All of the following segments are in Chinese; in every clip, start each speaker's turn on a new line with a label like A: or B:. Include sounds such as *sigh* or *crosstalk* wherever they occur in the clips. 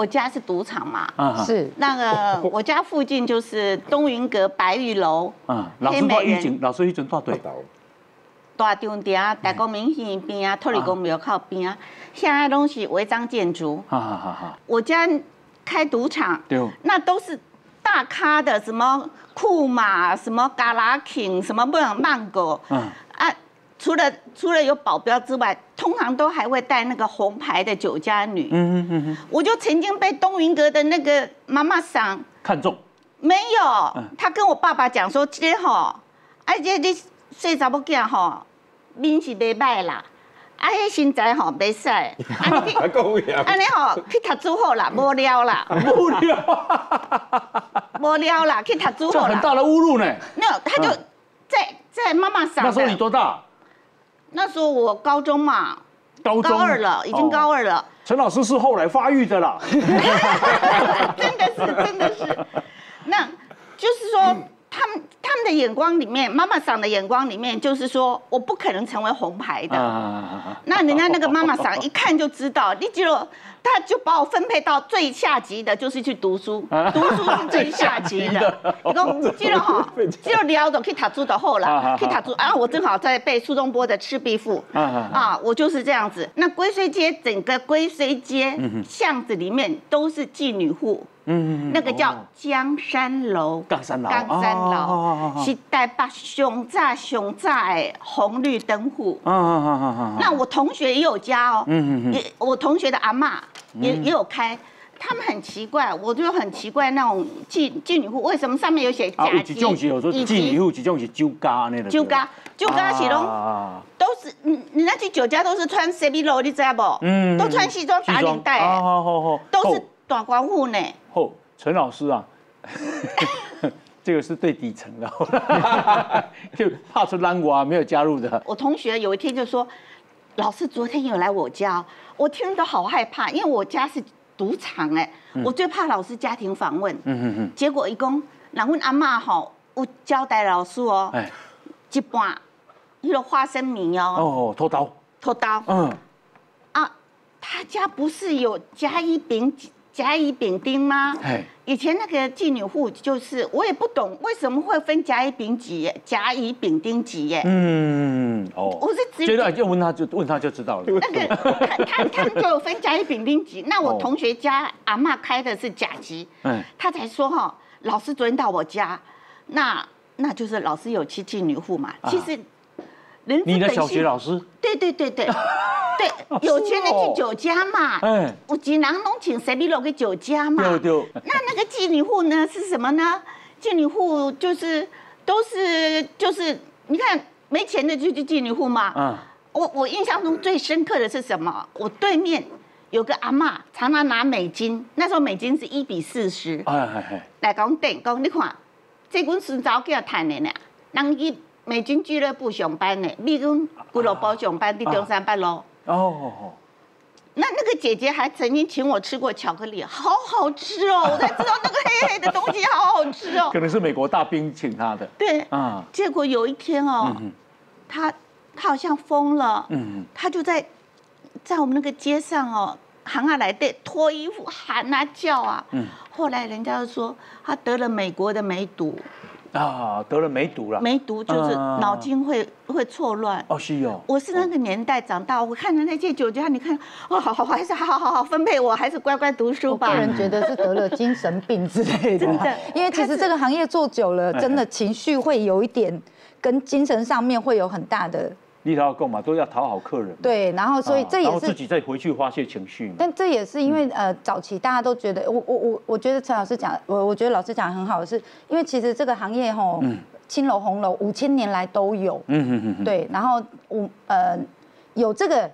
A: 我家是赌场嘛，
B: 啊哈
C: 是。
A: 那个我家附近就是东云阁白玉楼、
B: 啊，老师
A: 黑美人。
B: 到以前，老师以前带队，
A: 大中店啊、大公明星边啊、托里公庙靠边啊，现在都是违章建筑。
B: 哈哈哈哈，
A: 我家开赌场，
B: 对，
A: 那都是大咖的，什么库马、什么嘎拉 king、什么曼曼狗。
B: 嗯，
A: 啊。除了除了有保镖之外，通常都还会带那个红牌的酒家女。
B: 嗯嗯嗯嗯，
A: 我就曾经被东云阁的那个妈妈桑
B: 看中，
A: 没有
B: 嗯，
A: 他跟我爸爸讲说，这吼，啊这你细查某囝吼，面是袂歹啦，啊迄身材吼袂使，*laughs* 啊你去？安尼吼去读书好啦，无聊啦，
B: 无聊，*laughs*
A: 无聊啦，去读书好啦。
B: 这很大的侮辱呢。
A: 没有，他就
B: 嗯
A: 在在妈妈桑
B: 那时候你，多大？
A: 那时候我高中嘛，
B: 高中
A: 高二了，已经高
B: 哦。
A: 二了，
B: 陈老师是后来发育的啦。*laughs*
A: 真的是真的是，那就是说。*laughs* 他们他们的眼光里面，妈妈桑的眼光里面，就是说我不可能成为红牌的。
B: 啊，
A: 那人家那个妈妈桑一看就知道，你只有他就把我分配到最下级的，就是去读书，读书是最下级的。*laughs* 你讲只有哈，只有了解去读书的后了，去读书啊，我正好在背苏东坡的《赤壁赋》
B: 啊
A: 我就是这样子。那龟虽街整个龟虽街巷子里面都是妓女户，
B: 嗯
A: 那个叫江山楼。
B: 江山楼，
A: 江山楼。
B: 哦
A: 是台北上早上早的红绿灯户。
B: 啊啊啊啊啊！
A: 那我同学也有家哦，
B: 嗯嗯嗯。
A: 也我同学的阿妈也也有开，他们很奇怪，我就很奇怪那种妓妓女户为什么上面有写
B: 啊，有
A: 甲级
B: 一种是有说
A: 以
B: 妓女
A: 及
B: 户，一种是酒家那个。
A: 酒家，酒家是拢
B: 啊。
A: 都是，你你那去酒家都是穿 C B 楼，你知道不？
B: 嗯
A: 都穿西装打领带。
B: 好好好，
A: 都是短光户呢。
B: 哦陈老师啊，*laughs* 这个是最底层的，*laughs* 就怕出烂瓜没有加入的。
A: 我同学有一天就说，老师昨天有来我家哦，我听了都好害怕，因为我家是赌场哎，我最怕老师家庭访问。
B: 嗯嗯嗯，
A: 结果一共，人阮阿妈吼有交代老师哦，
B: 哎，
A: 一半那个花生米哦，
B: 哦，偷刀，
A: 偷刀
B: 嗯，
A: 啊，他家不是有甲乙丙甲乙丙丁吗？
B: 哎，
A: 以前那个妓女户就是，我也不懂为什么会分甲乙丙几，甲乙丙丁级耶。
B: 嗯，哦，
A: 我是直
B: 这段就问他就问他就知道了。*laughs*
A: 那个他他他们就有分甲乙丙丁级，那我
B: 哦
A: 同学家阿嬷开的是甲级，
B: 嗯，
A: 他才说哈，老师昨天到我家，那那就是老师有去妓女户嘛。其实人
B: 你的小学老师，
A: 对对对对 *laughs* 对，有钱人去酒家嘛，
B: 哎，
A: 有钱人拢请谁比落去酒家嘛。
B: 对对，
A: 那那个妓女户呢是什么呢？妓女户就是都是就是你看没钱的就去妓女户嘛。
B: 嗯，
A: 我我印象中最深刻的是什么？我对面有个阿妈，常常拿美金，那时候美金是一比四十，
B: 哎哎哎，
A: 来讲等讲，你看，这阮孙早叫赚的呢，人去美金俱乐部上班呢，美军俱乐部上班伫中山北路。
B: 哦哦
A: 那那个姐姐还曾经请我吃过巧克力，好好吃哦！*laughs* 我才知道那个黑黑的东西好好吃哦
B: 哦，。可能是美国大兵请他的。
A: 对，
B: 啊，
A: 结果有一天哦，
B: 嗯
A: 他他好像疯了，
B: 嗯
A: 他就在在我们那个街上哦，喊啊来对脱衣服喊啊叫啊。
B: 嗯
A: 后来人家就说他得了美国的梅毒，
B: 啊，得了梅毒了。
A: 梅毒就是
B: 啊
A: 脑筋会会错乱。
B: 哦，是哦。
A: 我是那个年代长大，我看着那些酒家，你看，哦，好好好，还是好好好好分配我，还是乖乖读书吧
C: 我个。人觉得是得了精神病之类的，
A: 真的
C: 因为其实这个行业做久了，
B: 哎
C: 真的情绪会有一点跟精神上面会有很大的
B: 立陶购嘛，都要讨好客人。
C: 对，然后所以
B: 啊
C: 这也是
B: 然后自己再回去发泄情绪。
C: 但这也是因为呃，早期大家都觉得，我我我我觉得陈老师讲，我我觉得老师讲得很好的是，因为其实这个行业吼，青楼红楼五千年来都有，
B: 嗯嗯嗯嗯。
C: 对，然后我呃有这个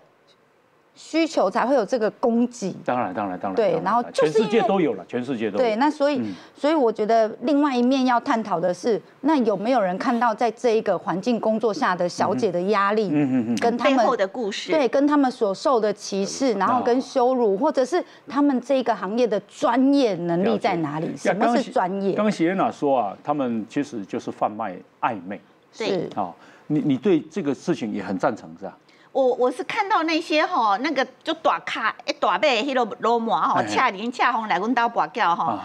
C: 需求才会有这个供给，
B: 当然，当然，当然。
C: 对然后就是
B: 全世界都有了，全世界都有。
C: 对，那所以
B: 嗯
C: 所以我觉得另外一面要探讨的是，那有没有人看到在这一个环境工作下的小姐的压力，
B: 嗯嗯嗯
C: 跟他们
A: 背后的故事，
C: 对，跟他们所受的歧视，然后跟羞辱，或者是他们这个行业的专业能力在哪里？什么是专业？
B: 刚刚席莲娜说啊，他们其实就是贩卖暧昧
A: 对
C: 是
B: 啊。你你对这个事情也很赞成是吧？
A: 我我是看到那些吼，那个就大卡一大背迄个罗马吼，恰林恰红来阮兜跋筊吼，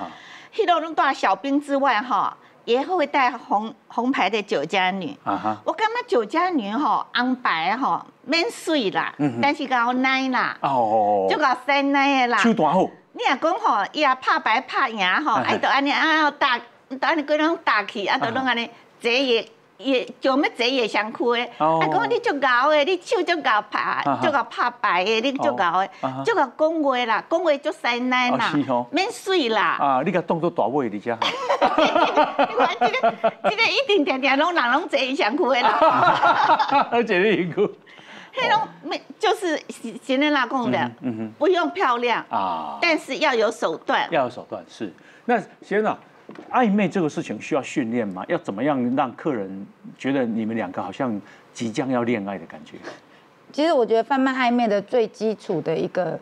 A: 迄个拢带小兵之外哈，也会带红红牌的酒家女。我感觉酒家女吼，红白吼免水啦，但是够奶啦，哦，就够鲜奶的啦。
B: 手段好。
A: 你若讲吼，伊也拍牌拍赢吼，哎，都安尼啊打，安尼各种打起，啊，都拢安尼坐也。也就要坐也相哭的，啊，讲你足高的，你手足高拍，足高拍牌的，你足高的，足高讲话啦，讲话足犀利啦，免水啦。
B: 啊，你个动作大尾你只。*laughs*
A: 你看这个，这个一定定定拢人拢坐也相哭的啦。*laughs*
B: 而且你哭。
A: 黑龙没就是贤人拉讲的，不用漂亮啊，但是要有手段。
B: 要有手段是，那贤啊。暧昧这个事情需要训练吗？要怎么样让客人觉得你们两个好像即将要恋爱的感觉？
C: 其实我觉得贩卖暧昧的最基础的一个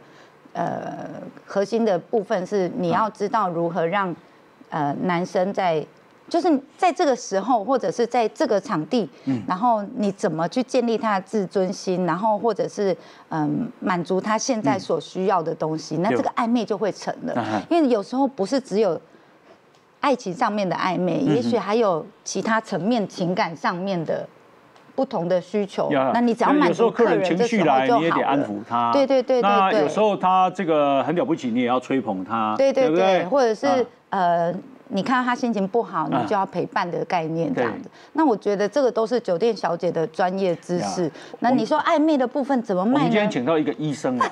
C: 呃核心的部分是你要知道如何让呃男生在就是在这个时候或者是在这个场地，嗯，然后你怎么去建立他的自尊心，然后或者是嗯满足他现在所需要的东西，那这个暧昧就会成了。因为有时候不是只有。爱情上面的暧昧，也许还有其他层面情感上面的不同的需求。那你只要满足客人
B: 情绪来，你也得安抚他。
C: 对对对对
B: 那有时候他这个很了不起，你也要吹捧他。
C: 对对对，或者是呃。你看到他心情不好，你就要陪伴的概念这样子。那我觉得这个都是酒店小姐的专业知识。那你说暧昧的部分怎么卖呢？我
B: 们今天请到一个医生来，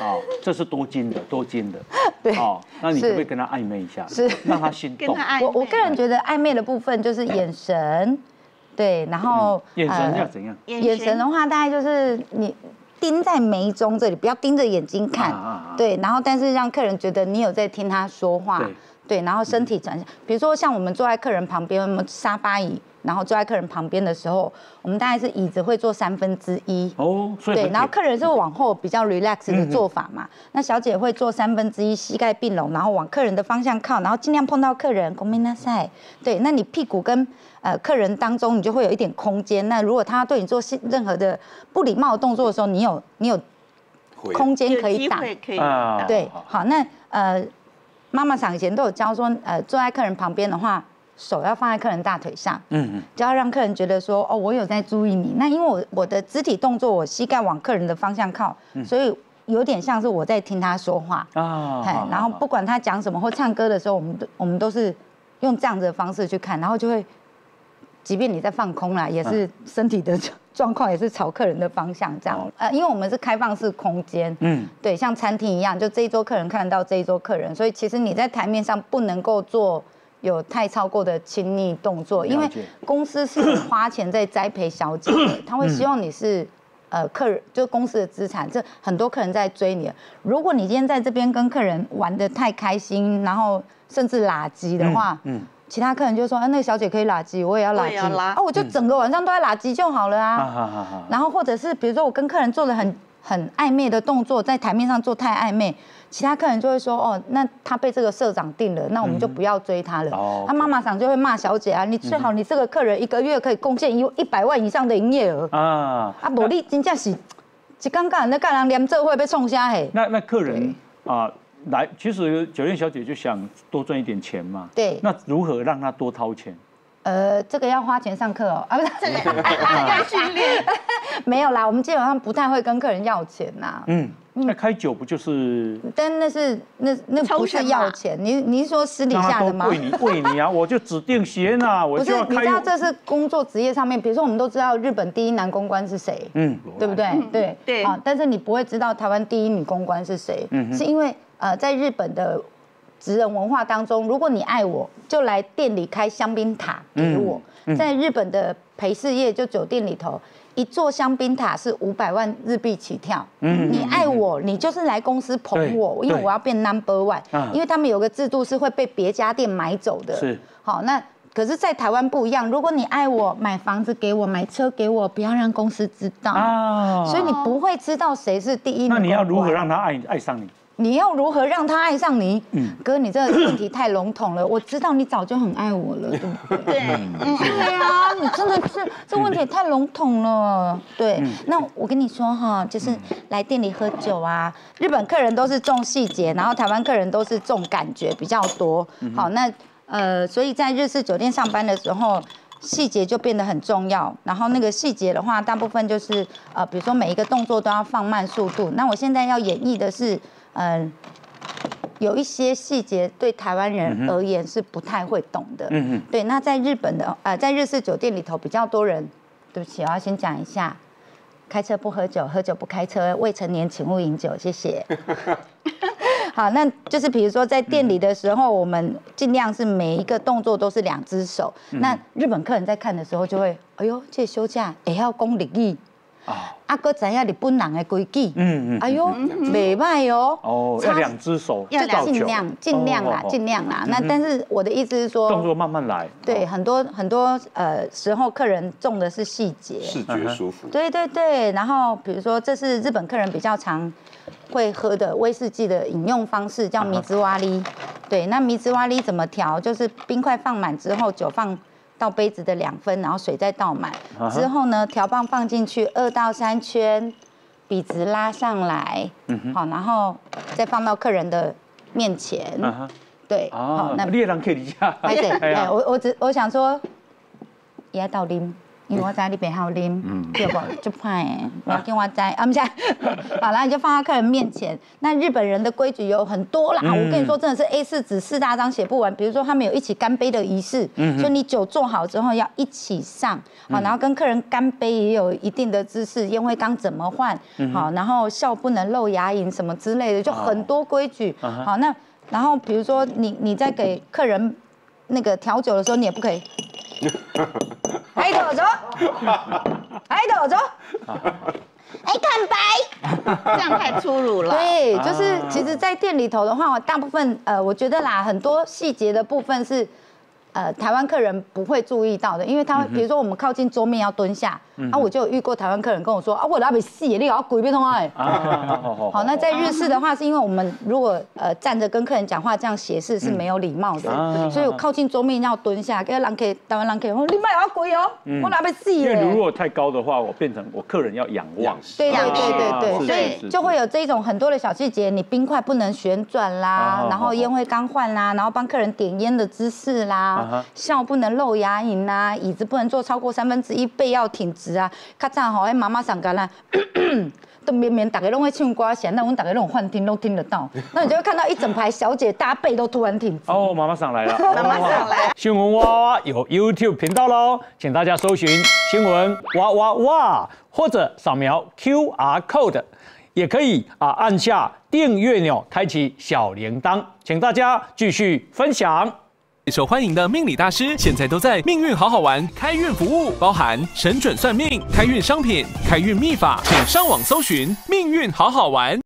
B: 啊，*laughs* 这是多金的，多金的。
C: 对，哦，
B: 那你可不可以跟他暧昧一下？
C: 是，
B: 让他心动。
C: 我我个人觉得暧昧的部分就是眼神，对，然后
B: 眼神要怎样？
C: 眼神的话，大概就是你盯在眉中这里，不要盯着眼睛看，对，然后但是让客人觉得你有在听他说话。对，然后身体转向，比如说像我们坐在客人旁边，我们沙发椅，然后坐在客人旁边的时候，我们大概是椅子会坐三分之一。哦，对，然后客人是往后比较 relax 的做法嘛，那小姐会坐三分之一，膝盖并拢，然后往客人的方向靠，然后尽量碰到客人，公 o 那赛，对，那你屁股跟呃客人当中，你就会有一点空间，那如果他对你做任何的不礼貌的动作的时候，你有你有空间可以打，
A: 可以打，
C: 对，好，那呃。妈妈场以前都有教说，呃，坐在客人旁边的话，手要放在客人大腿上，嗯嗯，就要让客人觉得说，哦，我有在注意你。那因为我我的肢体动作，我膝盖往客人的方向靠，所以有点像是我在听他说话啊。然后不管他讲什么或唱歌的时候，我们都我们都是用这样子的方式去看，然后就会。即便你在放空啦，也是身体的 *laughs* 状况也是朝客人的方向这样。呃，因为我们是开放式空间，嗯，对，像餐厅一样，就这一桌客人看得到这一桌客人，所以其实你在台面上不能够做有太超过的亲密动作，因为公司是花钱在栽培小姐的，他会希望你是呃客人，就公司的资产，这很多客人在追你。如果你今天在这边跟客人玩的太开心，然后甚至垃圾的话，嗯。其他客人就说：“哎，那个小姐可以拉机，我也要拉机啊！我就整个晚上都在拉机就好了啊。然后或者是比如说我跟客人做了很很暧昧的动作，在台面上做太暧昧，其他客人就会说：哦，那他被这个社长定了，那我们就不要追他了。他妈妈长就会骂小姐啊，你最好你这个客人一个月可以贡献一一百万以上的营业额啊！啊，不，你真正是一刚刚那个人连这会被冲下嘿。
B: 那那客人啊。来，其实酒店小姐就想多赚一点钱嘛。
C: 对。
B: 那如何让她多掏钱？
C: 呃，这个要花钱上课哦，啊，不是这个 *laughs*
A: 要训练。*laughs*
C: 没有啦，我们基本上不太会跟客人要钱呐。嗯。
B: 那开酒不就是？
C: 但那是那那不是要钱，你你是说私底下的吗？
B: 为你为你啊，我就指定鞋呐，我就要
C: 开。你知道这是工作职业上面，比如说我们都知道日本第一男公关是谁，嗯，对不对？对
A: 对。啊，
C: 但是你不会知道台湾第一女公关是谁，嗯，是因为。呃，在日本的职人文化当中，如果你爱我，就来店里开香槟塔给我。在日本的陪侍业，就酒店里头，一座香槟塔是五百万日币起跳。嗯，你爱我，你就是来公司捧我，因为我要变 number one。因为他们有个制度是会被别家店买走的。
B: 是，
C: 好，那可是，在台湾不一样。如果你爱我，买房子给我，买车给我，不要让公司知道。啊，所以你不会知道谁是第一。
B: 那你要如何让他爱爱上你？
C: 你要如何让他爱上你？嗯，哥，你这个问题太笼统了。*coughs* 我知道你早就很爱我了，对不对？对，对啊，你真的是这问题也太笼统了。对，那我跟你说哈，就是来店里喝酒啊，日本客人都是重细节，然后台湾客人都是重感觉比较多。好，那呃，所以在日式酒店上班的时候，细节就变得很重要。然后那个细节的话，大部分就是呃，比如说每一个动作都要放慢速度。那我现在要演绎的是。嗯，有一些细节对台湾人而言是不太会懂的。嗯嗯。对，那在日本的呃，在日式酒店里头比较多人，对不起，我要先讲一下，开车不喝酒，喝酒不开车，未成年请勿饮酒，谢谢。*laughs* 好，那就是比如说在店里的时候，我们尽量是每一个动作都是两只手。那日本客人在看的时候就会，哎呦，这休假也要公礼仪。啊，哥，知影日本人的规矩，嗯嗯，哎呦，袂歹哦，
B: 哦，要两只手，
C: 要尽量尽量啦，尽量啦。那但是我的意思是说，
B: 动作慢慢来。
C: 对，很多很多呃时候，客人重的是细节，
D: 视觉舒服。
C: 对对对，然后比如说，这是日本客人比较常会喝的威士忌的饮用方式，叫米兹瓦利。对，那米兹瓦利怎么调？就是冰块放满之后，酒放。倒杯子的两分，然后水再倒满，之后呢，调棒放进去二到三圈，笔直拉上来，好，然后再放到客人的面前，对，
B: 好，那猎人可以理解，
C: 哎，我我只我想说，也要倒啉。因为我在里边还有拎，对不？就怕我要跟我在啊，不是，*laughs* 好了，你就放在客人面前。那日本人的规矩有很多啦，我跟你说，真的是 A 四纸四大张写不完。比如说，他们有一起干杯的仪式，所以你酒做好之后要一起上，好，然后跟客人干杯也有一定的姿势，烟灰缸怎么换，好，然后笑不能露牙龈什么之类的，就很多规矩。好，那然后比如说你你在给客人那个调酒的时候，你也不可以。海斗走，海斗走，哎，坦白，
A: 这样太粗鲁了。
C: 对，就是其实，在店里头的话，大部分呃，我觉得啦，很多细节的部分是。呃，台湾客人不会注意到的，因为他比如说我们靠近桌面要蹲下，啊，我就有遇过台湾客人跟我说啊，我那边细，你要鬼别通哎。好，那在日式的话，是因为我们如果呃站着跟客人讲话这样斜视是没有礼貌的，所以我靠近桌面要蹲下，给人客台湾人客，我你卖要鬼哦，我那边细。
B: 因为如果太高的话，我变成我客人要仰望。
C: 对对对对，所以就会有这种很多的小细节，你冰块不能旋转啦，然后烟灰缸换啦，然后帮客人点烟的姿势啦。笑不能露牙龈啦，椅子不能坐超过三分之一，背要挺直啊。咔嚓吼，哎，妈妈上干啦，*coughs* 都绵绵，大家拢会唱歌，现在我们大家拢幻听，都听得到。*laughs* 那你就会看到一整排小姐，大家背都突然挺直。
B: 哦，妈妈上来了，*laughs*
A: 妈妈上来。
B: 新闻哇哇有 YouTube 频道喽，请大家搜寻新闻哇哇哇，或者扫描 QR Code，也可以啊，按下订阅钮，开启小铃铛，请大家继续分享。
E: 受欢迎的命理大师，现在都在命运好好玩开运服务，包含神准算命、开运商品、开运秘法，请上网搜寻命运好好玩。